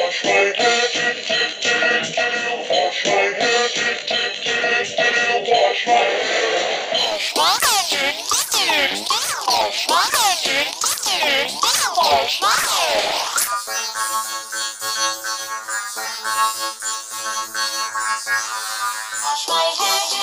Wash my hair.